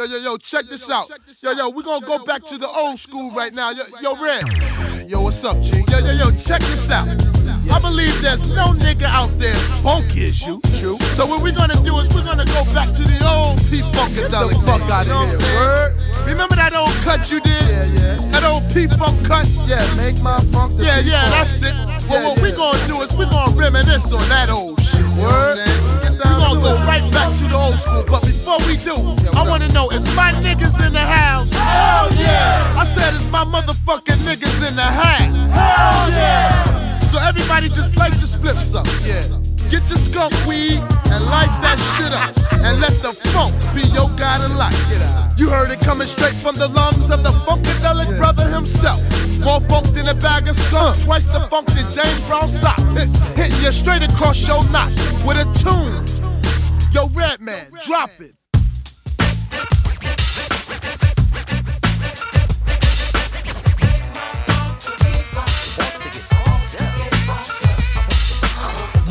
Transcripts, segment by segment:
Yo, yo, yo, check this out. Yo, yo, we gonna go back to the old school right now. Yo, yo, Red. Yo, what's up, G? Yo, yo, yo, check this out. I believe there's no nigga out there funky as you. True. So what we're gonna do is we're gonna go back to the old P Funkadelic. the fuck out of here, word. Remember that old cut you did? Yeah, yeah. That old P Funk cut? Yeah, make my funk the Yeah, yeah, that's it. Well, what we gonna do is we gonna reminisce on that old shit. You know what I'm Word. get We gonna go right back to the old school. But before we do, my niggas in the house? Hell yeah! I said, it's my motherfucking niggas in the house? Hell yeah! So everybody just light your spliffs up. Yeah. Get your skunk weed and light that shit up. And let the funk be your guide and light. You heard it coming straight from the lungs of the funkadelic brother himself. More funk than a bag of skunk, twice the funk than James Brown socks. Hit, hitting you straight across your knot with a tune. Yo, Redman, drop it.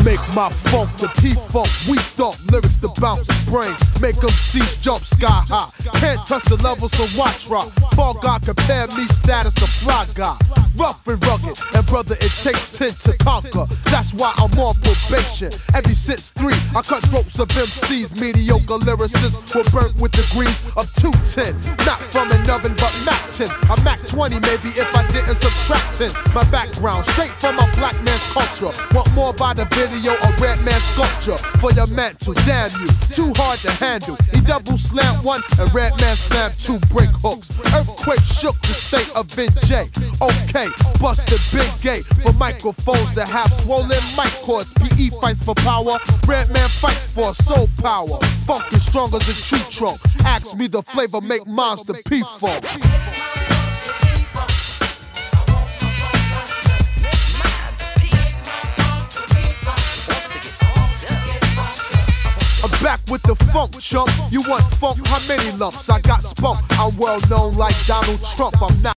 Make my funk the P funk. We thought lyrics to bounce brains. Make them seas jump sky high. Can't touch the level, so watch rock. Fall God compare me status to fly guy. Rough and rugged, and brother, it takes ten to conquer. That's why I'm on probation. Every since three, I cut ropes of MCs. Mediocre lyricists were burnt with degrees of two tens. Not from an oven, but Mac 10. I'm Mac 20, maybe if I didn't subtract 10. My background, straight from my black man's culture. Want more by the video or Redman sculpture for your mantle. Damn you, too hard to handle. He double slammed one and red man slammed two brick hooks. Earthquake shook the state of NJ. Okay, bust the big gate for microphones that have swollen mic cords. PE fights for power, Redman fights for soul power. Funk is strong as a tree trunk. Ask me the flavor, make monster P back with the funk, chump. You want funk? How many lumps? I got spunk. I'm well known like Donald Trump. I'm not.